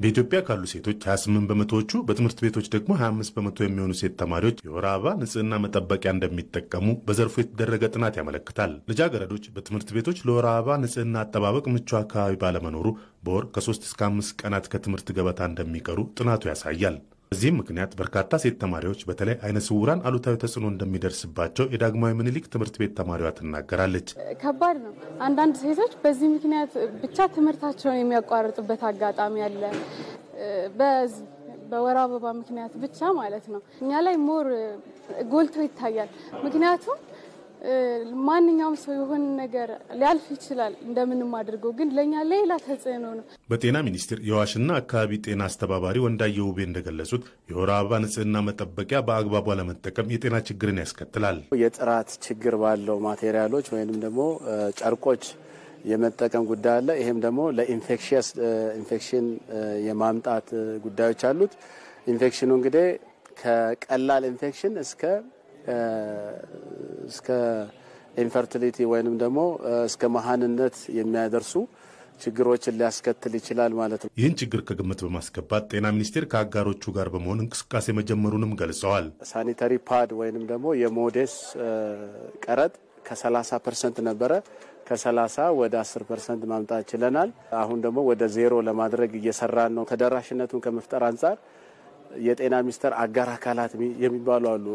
በኢትዮጵያ ካሉ ሴቶች 28 በመቶዎቹ በትምህርት ቤቶች ደግሞ 25 በመቶ የሚሆኑ ሴት ተማሪዎች የወር አበባ ንጽህና መጠበቂያ እንደሚጠቀሙ በዘርፉ የተደረገ ጥናት ያመለክታል። ልጃገረዶች በትምህርት ቤቶች ለወር አበባ ንጽህና አጠባበቅ ምቹ አካባቢ ባለመኖሩ በወር ከ3 እስከ 5 ቀናት ከትምህርት ገበታ እንደሚቀሩ ጥናቱ ያሳያል። በዚህም ምክንያት በርካታ ሴት ተማሪዎች በተለይ አይነ ስውራን አሉታዊ ተጽዕኖ እንደሚደርስባቸው የዳግማዊ ምኒልክ ትምህርት ቤት ተማሪዋ ትናገራለች። ከባድ ነው። አንዳንድ ሴቶች በዚህ ምክንያት ብቻ ትምህርታቸውን የሚያቋርጡበት አጋጣሚ አለ። በወር አበባ ምክንያት ብቻ ማለት ነው። እኛ ላይ more ጎልቶ ይታያል። ምክንያቱም ማንኛውም ሰው የሆነ ነገር ሊያልፍ ይችላል እንደምንም አድርገው፣ ግን ለእኛ ሌላ ተጽዕኖ ነው። በጤና ሚኒስቴር የ WASH ና አካባቢ ጤና አስተባባሪ ወንዳየ ውቤ እንደገለጹት የወር አበባ ንጽህና መጠበቂያ በአግባቡ አለመጠቀም የጤና ችግርን ያስከትላል። የጥራት ችግር ባለው ማቴሪያሎች ወይም ደግሞ ጨርቆች የመጠቀም ጉዳይ አለ። ይሄም ደግሞ ለ infectious infection የማምጣት ጉዳዮች አሉት። ኢንፌክሽኑ እንግዲህ ከቀላል ኢንፌክሽን እስከ እስከ infertility ወይንም ደግሞ እስከ መሀንነት የሚያደርሱ ችግሮችን ሊያስከትል ይችላል ማለት ነው። ይህን ችግር ከግምት በማስገባት ጤና ሚኒስቴር ከአጋሮቹ ጋር በመሆን እንቅስቃሴ መጀመሩንም ገልጸዋል። sanitary pad ወይንም ደግሞ የሞዴስ ቀረጥ ከ30 percent ነበረ ከ30 ወደ 10 percent ማምጣት ችለናል። አሁን ደግሞ ወደ ዜሮ ለማድረግ እየሰራን ነው። ተደራሽነቱን ከመፍጠር አንጻር የጤና ሚኒስቴር አጋር አካላት የሚባሉ አሉ፣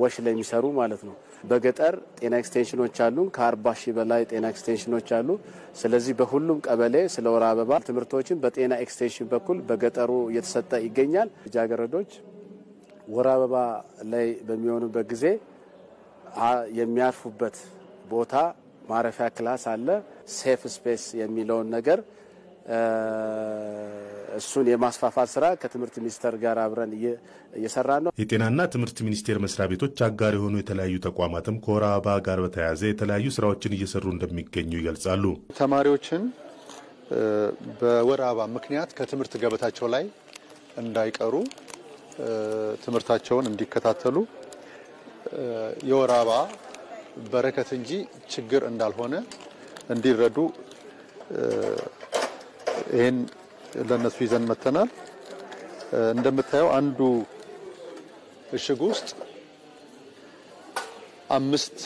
WASH ላይ የሚሰሩ ማለት ነው። በገጠር ጤና ኤክስቴንሽኖች አሉ። ከአርባ ሺህ በላይ ጤና ኤክስቴንሽኖች አሉ። ስለዚህ በሁሉም ቀበሌ ስለ ወር አበባ ትምህርቶችን በጤና ኤክስቴንሽን በኩል በገጠሩ እየተሰጠ ይገኛል። ልጃገረዶች ወር አበባ ላይ በሚሆኑበት ጊዜ የሚያርፉበት ቦታ ማረፊያ class አለ። safe space የሚለውን ነገር እሱን የማስፋፋት ስራ ከትምህርት ሚኒስቴር ጋር አብረን እየሰራ ነው። የጤናና ትምህርት ሚኒስቴር መስሪያ ቤቶች አጋር የሆኑ የተለያዩ ተቋማትም ከወር አበባ ጋር በተያያዘ የተለያዩ ስራዎችን እየሰሩ እንደሚገኙ ይገልጻሉ። ተማሪዎችን በወር አበባ ምክንያት ከትምህርት ገበታቸው ላይ እንዳይቀሩ ትምህርታቸውን እንዲከታተሉ የወር አበባ በረከት እንጂ ችግር እንዳልሆነ እንዲረዱ ይህን ለእነሱ ይዘን መጥተናል። እንደምታየው አንዱ እሽግ ውስጥ አምስት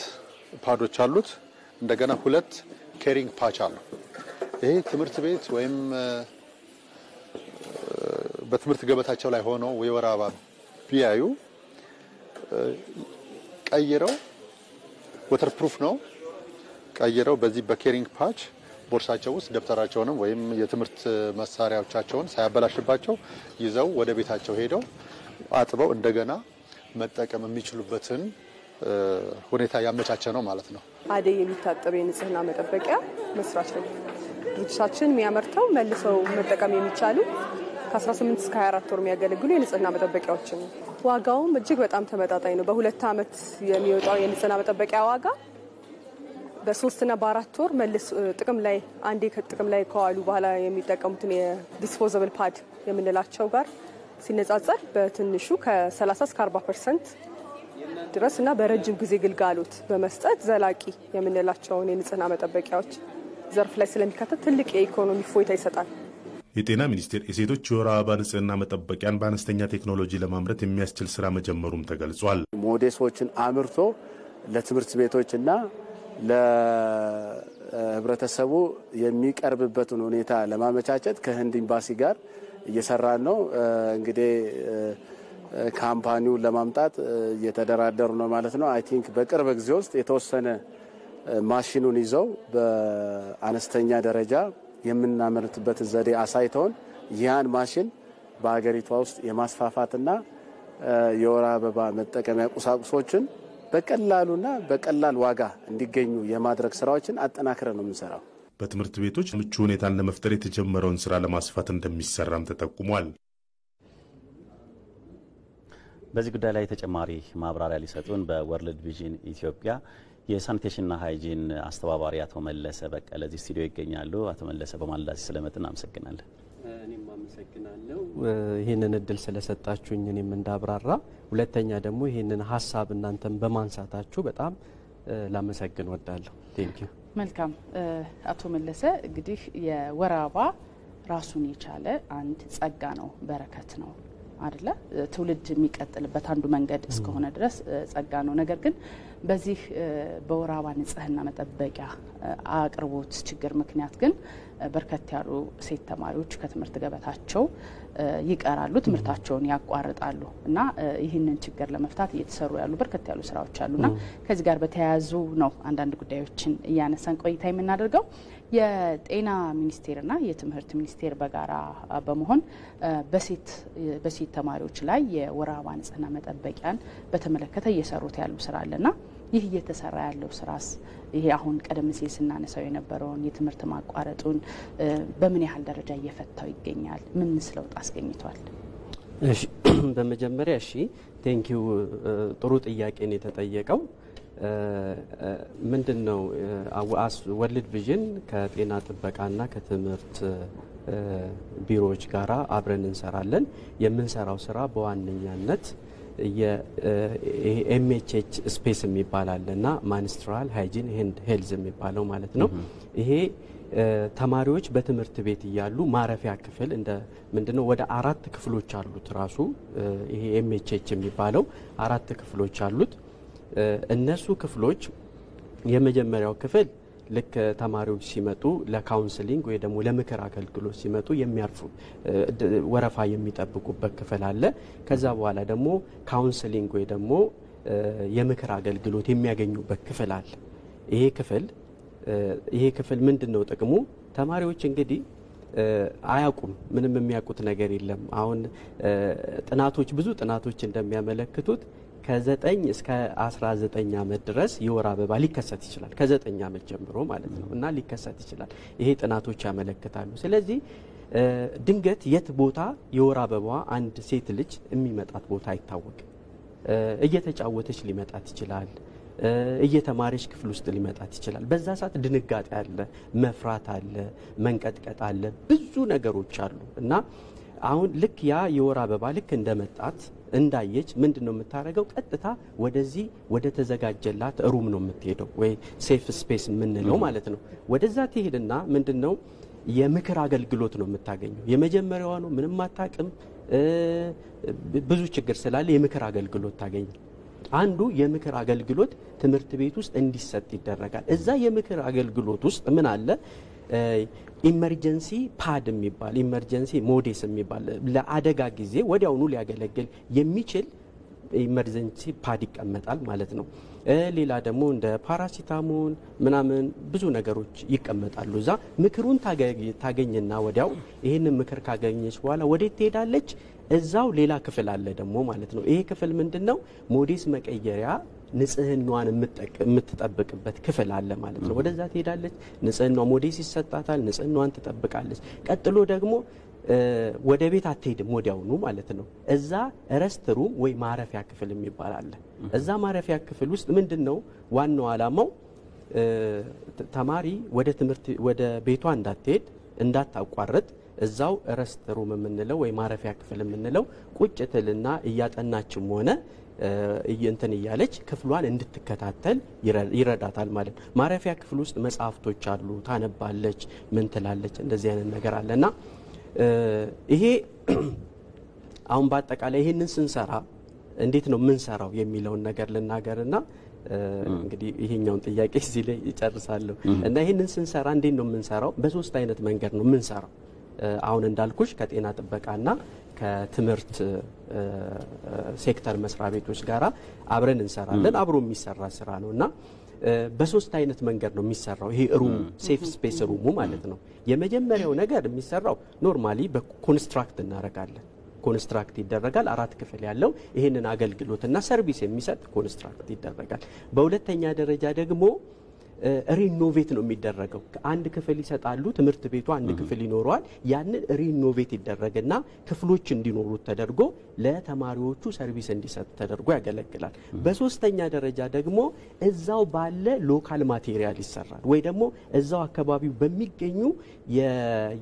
pad ኦች አሉት። እንደገና ሁለት carrying pouch አለው። ይሄ ትምህርት ቤት ወይም በትምህርት ገበታቸው ላይ ሆነው የወር አበባ ቢያዩ ቀይረው waterproof ነው ቀይረው በዚህ በ carrying pouch ቦርሳቸው ውስጥ ደብተራቸውንም ወይም የትምህርት መሳሪያዎቻቸውን ሳያበላሽባቸው ይዘው ወደ ቤታቸው ሄደው አጥበው እንደገና መጠቀም የሚችሉበትን ሁኔታ ያመቻቸ ነው ማለት ነው። አደይ የሚታጠብ የንጽህና መጠበቂያ መስራች ነው። ድርጅታችን የሚያመርተው መልሰው መጠቀም የሚቻሉ ከ18 እስከ 24 ወር የሚያገለግሉ የንጽህና መጠበቂያዎችን ነው። ዋጋውም እጅግ በጣም ተመጣጣኝ ነው። በሁለት ዓመት የሚወጣው የንጽህና መጠበቂያ ዋጋ በሶስትና በአራት ወር መልስ ጥቅም ላይ አንዴ ጥቅም ላይ ከዋሉ በኋላ የሚጠቀሙትን የ disposable pad የምንላቸው ጋር ሲነጻጸር በትንሹ ከ30 እስከ 40 percent ድረስ እና በረጅም ጊዜ ግልጋሎት በመስጠት ዘላቂ የምንላቸውን የንጽህና መጠበቂያዎች ዘርፍ ላይ ስለሚካተት ትልቅ የኢኮኖሚ ፎይታ ይሰጣል። የጤና ሚኒስቴር የሴቶች የወር አበባ ንጽህና መጠበቂያን በአነስተኛ ቴክኖሎጂ ለማምረት የሚያስችል ስራ መጀመሩም ተገልጿል። ሞዴሶችን አምርቶ ለትምህርት ቤቶችና ለህብረተሰቡ የሚቀርብበትን ሁኔታ ለማመቻቸት ከህንድ ኤምባሲ ጋር እየሰራን ነው። እንግዲህ company ውን ለማምጣት እየተደራደሩ ነው ማለት ነው። I think በቅርብ ጊዜ ውስጥ የተወሰነ ማሽኑን ይዘው በአነስተኛ ደረጃ የምናመርትበትን ዘዴ አሳይተውን ያን ማሽን በሀገሪቷ ውስጥ የማስፋፋትና የወር አበባ መጠቀሚያ ቁሳቁሶችን በቀላሉና በቀላል ዋጋ እንዲገኙ የማድረግ ስራዎችን አጠናክረን ነው የምንሰራው። በትምህርት ቤቶች ምቹ ሁኔታን ለመፍጠር የተጀመረውን ስራ ለማስፋት እንደሚሰራም ተጠቁሟል። በዚህ ጉዳይ ላይ ተጨማሪ ማብራሪያ ሊሰጡን በወርልድ ቪዥን ኢትዮጵያ የ sanitation ና hygiene አስተባባሪ አቶ መለሰ በቀለ እዚህ ስቱዲዮ ይገኛሉ። አቶ መለሰ በማለዳ ስለመጡልን አመሰግናለን። አመሰግናለሁ ይህንን እድል ስለሰጣችሁኝ እኔም እንዳብራራ፣ ሁለተኛ ደግሞ ይህንን ሀሳብ እናንተን በማንሳታችሁ በጣም ላመሰግን እወዳለሁ። thank you። መልካም አቶ መለሰ እንግዲህ የወር አበባ ራሱን የቻለ አንድ ጸጋ ነው፣ በረከት ነው አደለ? ትውልድ የሚቀጥልበት አንዱ መንገድ እስከሆነ ድረስ ጸጋ ነው። ነገር ግን በዚህ በወር አበባ ንጽህና መጠበቂያ አቅርቦት ችግር ምክንያት ግን በርከት ያሉ ሴት ተማሪዎች ከትምህርት ገበታቸው ይቀራሉ፣ ትምህርታቸውን ያቋርጣሉ እና ይህንን ችግር ለመፍታት እየተሰሩ ያሉ በርከት ያሉ ስራዎች አሉና ከዚህ ጋር በተያያዙ ነው አንዳንድ ጉዳዮችን እያነሳን ቆይታ የምናደርገው። የጤና ሚኒስቴርና የትምህርት ሚኒስቴር በጋራ በመሆን በሴት ተማሪዎች ላይ የወር አበባ ንጽህና መጠበቂያን በተመለከተ እየሰሩት ያሉ ስራ አለና ይህ እየተሰራ ያለው ስራስ ይሄ አሁን ቀደም ሲል ስናነሳው የነበረውን የትምህርት ማቋረጡን በምን ያህል ደረጃ እየፈታው ይገኛል? ምንስ ለውጥ አስገኝቷል? እሺ በመጀመሪያ እሺ thank you ጥሩ ጥያቄ ነው የተጠየቀው። ምንድን ነው World Vision ከጤና ጥበቃና ከትምህርት ቢሮዎች ጋራ አብረን እንሰራለን። የምንሰራው ስራ በዋነኛነት የ MHH space የሚባል አለ እና menstrual hygiene and health የሚባለው ማለት ነው። ይሄ ተማሪዎች በትምህርት ቤት እያሉ ማረፊያ ክፍል እንደ ምንድነው ወደ አራት ክፍሎች አሉት። ራሱ ይሄ MHH የሚባለው አራት ክፍሎች አሉት። እነሱ ክፍሎች የመጀመሪያው ክፍል ልክ ተማሪዎች ሲመጡ ለ counseling ወይ ደግሞ ለምክር አገልግሎት ሲመጡ የሚያርፉ ወረፋ የሚጠብቁበት ክፍል አለ። ከዛ በኋላ ደግሞ counseling ወይ ደግሞ የምክር አገልግሎት የሚያገኙበት ክፍል አለ። ይሄ ክፍል ይሄ ክፍል ምንድን ነው ጥቅሙ? ተማሪዎች እንግዲህ አያውቁም። ምንም የሚያውቁት ነገር የለም። አሁን ጥናቶች ብዙ ጥናቶች እንደሚያመለክቱት ከዘጠኝ እስከ 19 ዓመት ድረስ የወር አበባ ሊከሰት ይችላል። ከዘጠኝ ዓመት ጀምሮ ማለት ነው እና ሊከሰት ይችላል። ይሄ ጥናቶች ያመለክታሉ። ስለዚህ ድንገት የት ቦታ የወር አበባ አንድ ሴት ልጅ የሚመጣት ቦታ አይታወቅም። እየተጫወተች ሊመጣት ይችላል። እየተማረች ክፍል ውስጥ ሊመጣት ይችላል። በዛ ሰዓት ድንጋጤ አለ፣ መፍራት አለ፣ መንቀጥቀጥ አለ፣ ብዙ ነገሮች አሉ እና አሁን ልክ ያ የወር አበባ ልክ እንደመጣት እንዳየች ምንድን ነው የምታደርገው? ቀጥታ ወደዚህ ወደ ተዘጋጀላት room ነው የምትሄደው፣ ወይ safe space የምንለው ማለት ነው። ወደዛ ትሄድና ምንድን ነው የምክር አገልግሎት ነው የምታገኘው። የመጀመሪያዋ ነው፣ ምንም አታውቅም፣ ብዙ ችግር ስላለ የምክር አገልግሎት ታገኝ። አንዱ የምክር አገልግሎት ትምህርት ቤት ውስጥ እንዲሰጥ ይደረጋል። እዛ የምክር አገልግሎት ውስጥ ምን አለ? emergency pad የሚባል emergency ሞዴስ የሚባል ለአደጋ ጊዜ ወዲያውኑ ሊያገለግል የሚችል emergency pad ይቀመጣል ማለት ነው። ሌላ ደግሞ እንደ ፓራሲታሞል ምናምን ብዙ ነገሮች ይቀመጣሉ። እዛ ምክሩን ታገኝና ወዲያው ይህንን ምክር ካገኘች በኋላ ወዴት ትሄዳለች? እዛው ሌላ ክፍል አለ ደግሞ ማለት ነው። ይሄ ክፍል ምንድን ነው? ሞዴስ መቀየሪያ ንጽህናዋን የምትጠብቅበት ክፍል አለ ማለት ነው። ወደዛ ትሄዳለች። ንጽህና ሞዴስ ይሰጣታል። ንጽህናዋን ትጠብቃለች። ቀጥሎ ደግሞ ወደ ቤት አትሄድም ወዲያውኑ ማለት ነው። እዛ rest room ወይ ማረፊያ ክፍል የሚባል አለ። እዛ ማረፊያ ክፍል ውስጥ ምንድን ነው ዋናው ዓላማው ተማሪ ወደ ትምህርት ወደ ቤቷ እንዳትሄድ እንዳታቋርጥ እዛው rest room የምንለው ወይ ማረፊያ ክፍል የምንለው ቁጭ ትልና እያጠናችም ሆነ እንትን እያለች ክፍሏን እንድትከታተል ይረዳታል ማለት ነው። ማረፊያ ክፍል ውስጥ መጽሐፍቶች አሉ፣ ታነባለች፣ ምን ትላለች፣ እንደዚህ አይነት ነገር አለ እና ይሄ አሁን በአጠቃላይ ይህንን ስንሰራ እንዴት ነው የምንሰራው የሚለውን ነገር ልናገርና እንግዲህ ይሄኛውን ጥያቄ እዚህ ላይ ይጨርሳለሁ እና ይህንን ስንሰራ እንዴት ነው የምንሰራው? በሶስት አይነት መንገድ ነው የምንሰራው። አሁን እንዳልኩሽ ከጤና ጥበቃና ከትምህርት ሴክተር መስሪያ ቤቶች ጋር አብረን እንሰራለን። አብሮ የሚሰራ ስራ ነው እና በሶስት አይነት መንገድ ነው የሚሰራው። ይሄ room ኡ safe space room ኡ ማለት ነው። የመጀመሪያው ነገር የሚሰራው normally በ construct እናደርጋለን። construct ይደረጋል። አራት ክፍል ያለው ይህንን አገልግሎትና service የሚሰጥ construct ይደረጋል። በሁለተኛ ደረጃ ደግሞ renovate ነው የሚደረገው። አንድ ክፍል ይሰጣሉ። ትምህርት ቤቱ አንድ ክፍል ይኖረዋል። ያንን renovate ይደረግና ክፍሎች እንዲኖሩት ተደርጎ ለተማሪዎቹ service እንዲሰጥ ተደርጎ ያገለግላል። በሶስተኛ ደረጃ ደግሞ እዛው ባለ local material ይሰራል ወይ ደግሞ እዛው አካባቢው በሚገኙ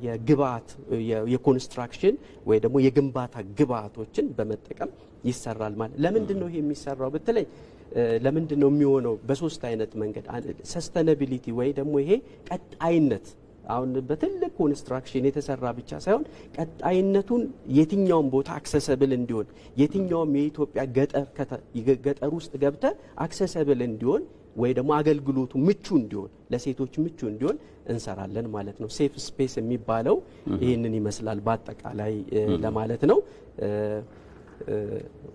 የግብአት የ construction ወይ ደግሞ የግንባታ ግብአቶችን በመጠቀም ይሰራል ማለት ለምንድን ነው ይሄ የሚሰራው ብትለኝ ለምንድን ነው የሚሆነው? በሶስት አይነት መንገድ sustainability ወይ ደግሞ ይሄ ቀጣይነት አሁን በትልቅ construction የተሰራ ብቻ ሳይሆን ቀጣይነቱን የትኛውም ቦታ accessible እንዲሆን የትኛውም የኢትዮጵያ ገጠር ውስጥ ገብተህ accessible እንዲሆን ወይ ደግሞ አገልግሎቱ ምቹ እንዲሆን ለሴቶች ምቹ እንዲሆን እንሰራለን ማለት ነው። safe space የሚባለው ይህንን ይመስላል በአጠቃላይ ለማለት ነው።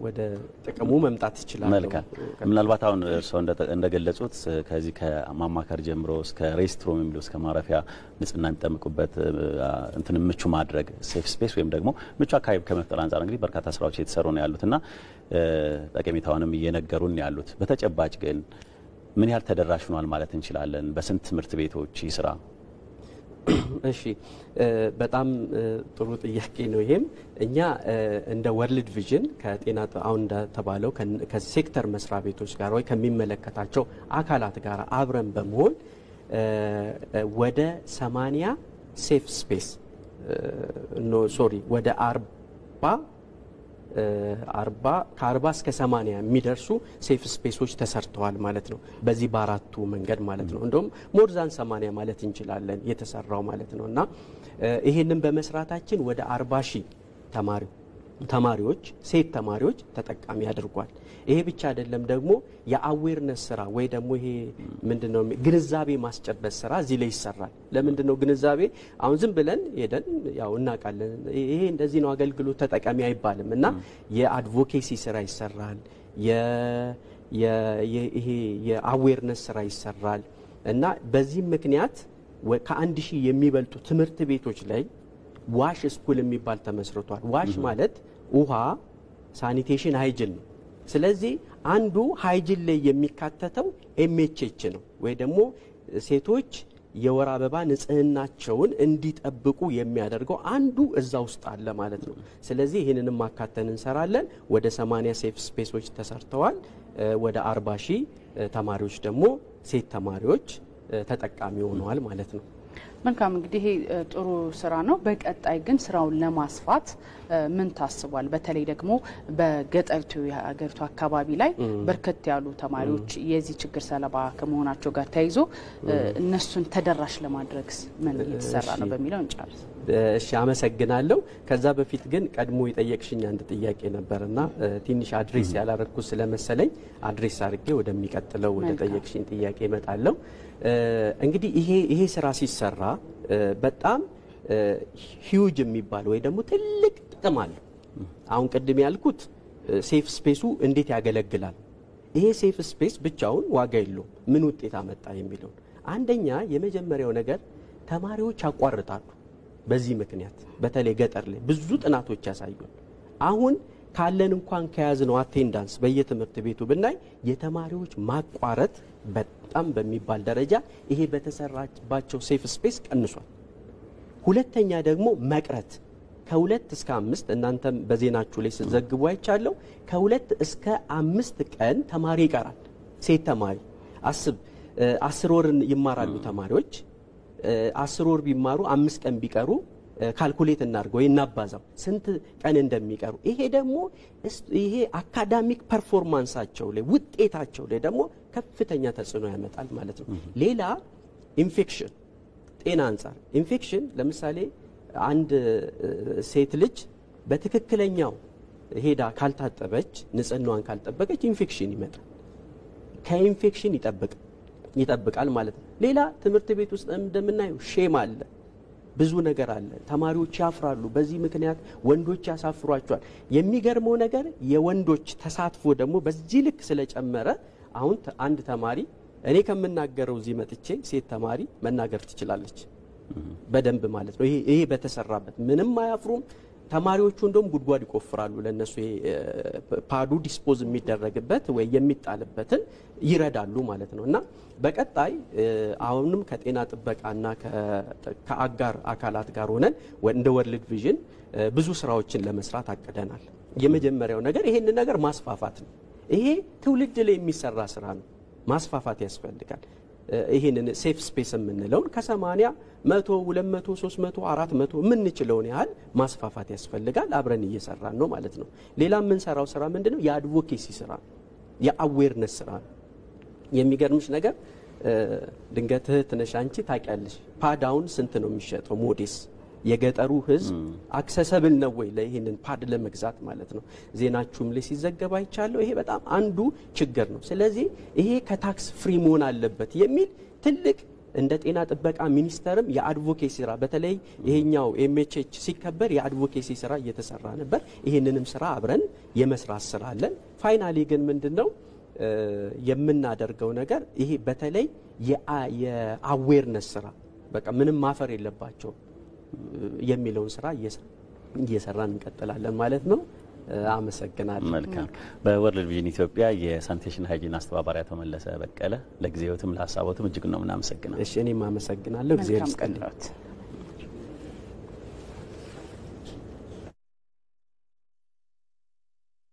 ወደ ጥቅሙ መምጣት ይችላል። መልካም። ምናልባት አሁን እርስዎ እንደገለጹት ከዚህ ከማማከር ጀምሮ እስከ restroom የሚለው እስከ ማረፊያ ንጽህና የሚጠብቁበት እንትን ምቹ ማድረግ safe space ወይም ደግሞ ምቹ አካባቢ ከመፍጠር አንጻር እንግዲህ በርካታ ስራዎች እየተሰሩ ነው ያሉት እና ጠቀሜታውንም እየነገሩን ያሉት በተጨባጭ ግን ምን ያህል ተደራሽ ሆኗል ማለት እንችላለን? በስንት ትምህርት ቤቶች ይህ ስራ? እሺ በጣም ጥሩ ጥያቄ ነው። ይሄም እኛ እንደ World Vision ከጤና አሁን እንደተባለው ከሴክተር መስሪያ ቤቶች ጋር ወይ ከሚመለከታቸው አካላት ጋር አብረን በመሆን ወደ ሰማኒያ safe space sorry ወደ አርባ ከአርባ እስከ ሰማኒያ የሚደርሱ safe space ኦች ተሰርተዋል ማለት ነው። በዚህ በአራቱ መንገድ ማለት ነው። እንደውም ሞርዛን ሰማኒያ ማለት እንችላለን የተሰራው ማለት ነው እና ይሄንን በመስራታችን ወደ አርባ ሺህ ተማሪ ተማሪዎች ሴት ተማሪዎች ተጠቃሚ አድርጓል። ይሄ ብቻ አይደለም፣ ደግሞ የአዌርነስ ስራ ወይ ደግሞ ይሄ ምንድነው ግንዛቤ ማስጨበጥ ስራ እዚህ ላይ ይሰራል። ለምንድን ነው ግንዛቤ አሁን ዝም ብለን ሄደን ያው እናውቃለን፣ ይሄ እንደዚህ ነው አገልግሎት ተጠቃሚ አይባልም እና የአድቮኬሲ ስራ ይሰራል፣ ይሄ የ awareness ስራ ይሰራል እና በዚህም ምክንያት ከአንድ ሺህ የሚበልጡ ትምህርት ቤቶች ላይ WASH school የሚባል ተመስርቷል። WASH ማለት ውሃ፣ sanitation፣ hygiene ነው። ስለዚህ አንዱ hygiene ላይ የሚካተተው MHH ነው ወይ ደግሞ ሴቶች የወር አበባ ንጽህናቸውን እንዲጠብቁ የሚያደርገው አንዱ እዛ ውስጥ አለ ማለት ነው። ስለዚህ ይህንንም ማካተት እንሰራለን። ወደ 80 ሴፍ ስፔሶች ተሰርተዋል። ወደ 40 ሺህ ተማሪዎች ደግሞ ሴት ተማሪዎች ተጠቃሚ ሆነዋል ማለት ነው። መልካም እንግዲህ ይሄ ጥሩ ስራ ነው። በቀጣይ ግን ስራውን ለማስፋት ምን ታስቧል? በተለይ ደግሞ በገጠሪቱ የሀገሪቱ አካባቢ ላይ በርከት ያሉ ተማሪዎች የዚህ ችግር ሰለባ ከመሆናቸው ጋር ተያይዞ እነሱን ተደራሽ ለማድረግስ ምን እየተሰራ ነው በሚለው እንጨርስ። እሺ፣ አመሰግናለሁ። ከዛ በፊት ግን ቀድሞ የጠየቅሽኝ አንድ ጥያቄ ነበርና ትንሽ address ያላረግኩት ስለመሰለኝ address አድርጌ ወደሚቀጥለው ወደ ጠየቅሽኝ ጥያቄ እመጣለሁ። እንግዲህ ይሄ ይሄ ስራ ሲሰራ በጣም ሂውጅ የሚባል ወይ ደግሞ ትልቅ ጥቅም አለው። አሁን ቅድም ያልኩት safe space ኡ እንዴት ያገለግላል። ይሄ safe space ብቻውን ዋጋ የለውም። ምን ውጤት አመጣ የሚለውን አንደኛ የመጀመሪያው ነገር ተማሪዎች ያቋርጣሉ። በዚህ ምክንያት በተለይ ገጠር ላይ ብዙ ጥናቶች ያሳዩን አሁን ካለን እንኳን ከያዝነው attendance በየትምህርት ቤቱ ብናይ የተማሪዎች ማቋረጥ በጣም በሚባል ደረጃ ይሄ በተሰራባቸው safe space ቀንሷል። ሁለተኛ ደግሞ መቅረት ከሁለት እስከ አምስት እናንተም በዜናችሁ ላይ ስትዘግቡ አይቻለሁ። ከሁለት እስከ አምስት ቀን ተማሪ ይቀራል። ሴት ተማሪ አስብ፣ አስር ወርን ይማራሉ ተማሪዎች። አስር ወር ቢማሩ አምስት ቀን ቢቀሩ calculate እናድርገው እናባዛው ስንት ቀን እንደሚቀሩ። ይሄ ደግሞ ይሄ academic performance ኣቸው ላይ ውጤታቸው ላይ ደግሞ ከፍተኛ ተጽዕኖ ያመጣል ማለት ነው። ሌላ ኢንፌክሽን ጤና አንጻር ኢንፌክሽን ለምሳሌ አንድ ሴት ልጅ በትክክለኛው ሄዳ ካልታጠበች ንጽህናዋን ካልጠበቀች ኢንፌክሽን ይመጣል። ከኢንፌክሽን ይጠብቃል ማለት ነው። ሌላ ትምህርት ቤት ውስጥ እንደምናየው shame አለ፣ ብዙ ነገር አለ። ተማሪዎች ያፍራሉ። በዚህ ምክንያት ወንዶች ያሳፍሯቸዋል። የሚገርመው ነገር የወንዶች ተሳትፎ ደግሞ በዚህ ልክ ስለጨመረ አሁን አንድ ተማሪ እኔ ከምናገረው እዚህ መጥቼ ሴት ተማሪ መናገር ትችላለች በደንብ ማለት ነው። ይሄ በተሰራበት ምንም አያፍሩም። ተማሪዎቹ እንደውም ጉድጓድ ይቆፍራሉ ለእነሱ pad ኡ dispose የሚደረግበት ወይ የሚጣልበትን ይረዳሉ ማለት ነው። እና በቀጣይ አሁንም ከጤና ጥበቃና ከአጋር አካላት ጋር ሆነን እንደ World Vision ብዙ ስራዎችን ለመስራት አቅደናል። የመጀመሪያው ነገር ይሄን ነገር ማስፋፋት ነው። ይሄ ትውልድ ላይ የሚሰራ ስራ ነው። ማስፋፋት ያስፈልጋል። ይህንን safe space የምንለውን ከሰማኒያ መቶ ሁለት መቶ ሶስት መቶ አራት መቶ የምንችለውን ያህል ማስፋፋት ያስፈልጋል። አብረን እየሰራን ነው ማለት ነው። ሌላ የምንሰራው ስራ ምንድን ነው? የ advocacy ስራ፣ የ awareness ስራ የሚገርምሽ ነገር ድንገት እህት ነሽ አንቺ ታውቂያለሽ፣ pad ኣውን ስንት ነው የሚሸጠው? Modess የገጠሩ ህዝብ accessible ነው ወይ ለይህንን pad ለመግዛት ማለት ነው። ዜናችሁም ላይ ሲዘገብ አይቻለሁ። ይሄ በጣም አንዱ ችግር ነው። ስለዚህ ይሄ ከ tax free መሆን አለበት የሚል ትልቅ እንደ ጤና ጥበቃ ሚኒስቴርም የ advocacy ስራ በተለይ ይሄኛው MHH ሲከበር የ advocacy ስራ እየተሰራ ነበር። ይህንንም ስራ አብረን የመስራት ስራ አለን። finally ግን ምንድን ነው የምናደርገው ነገር ይሄ በተለይ የ awareness ስራ በቃ ምንም ማፈር የለባቸውም የሚለውን ስራ እየሰራን እንቀጥላለን ማለት ነው። አመሰግናለሁ። መልካም። በ World Vision ኢትዮጵያ የ sanitation hygiene አስተባባሪ አቶ መለሰ በቀለ ለጊዜዎትም ለሀሳቦትም እጅግ ነው ምናመሰግናል። እሺ እኔም አመሰግናለሁ። መልካም ይስጥልኝ።